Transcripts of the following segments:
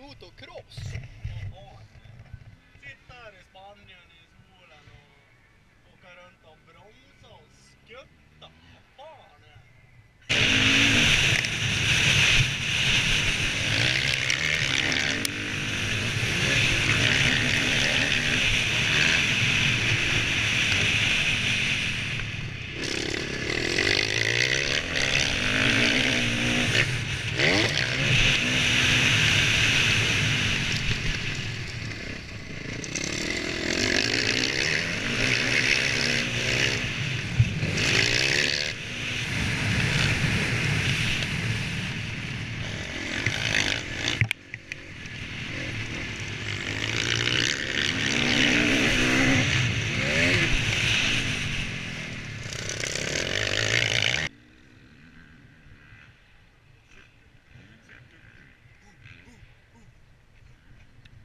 motocross. Sitta här i Spanien i solen och åka runt och bromsa och skutta. Vad fan är det?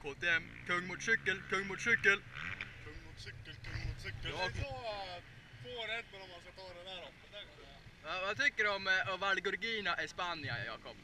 KTM, kung mot cykel, kung mot cykel. Kung mot cykel, kung mot cykel. Ja. Eh, två rätt om man ska ta det där bra. Ja, vad tycker du om uh, Valgorgina Espana, Jakob?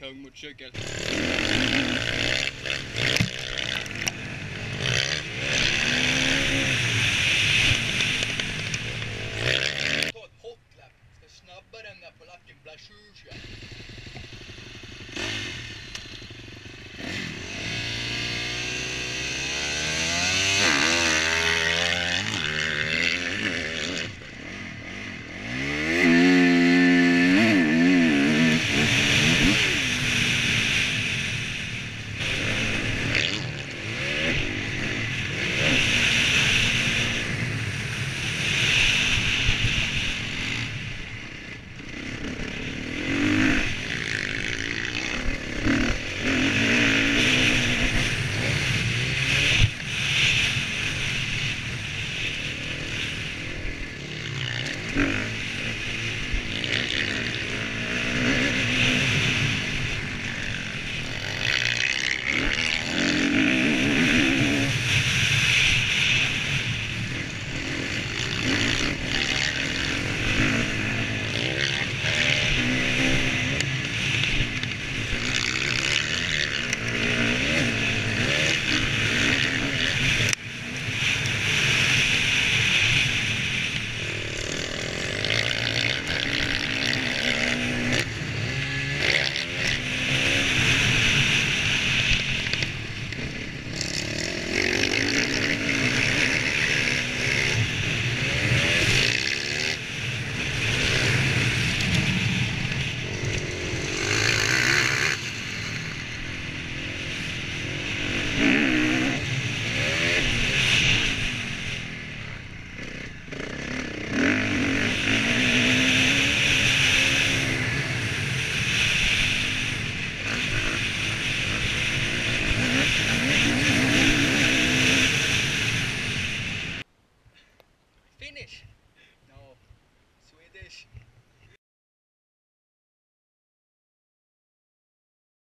tongue would shake it. Ta ett hot lapp, ska snabbare än den polacken Blaszusja. deixe.